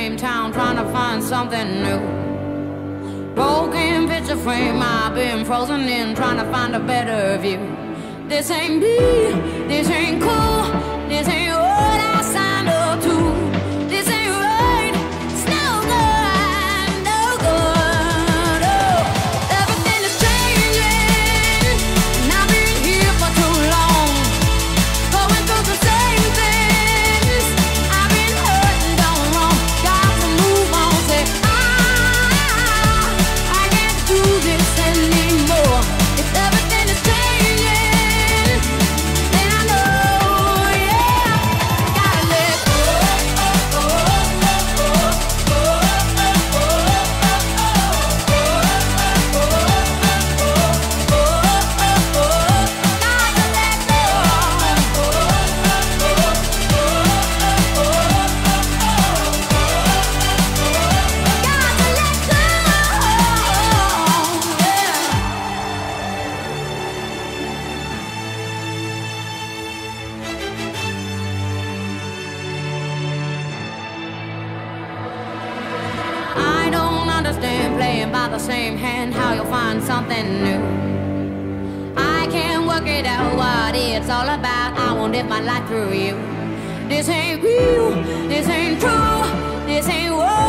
same town trying to find something new. Broken picture frame, I've been frozen in trying to find a better view. This ain't me, this ain't cool, don't playing by the same hand how you'll find something new. I can't work it out what it's all about. I won't live my life through you. This ain't real, this ain't true, this ain't what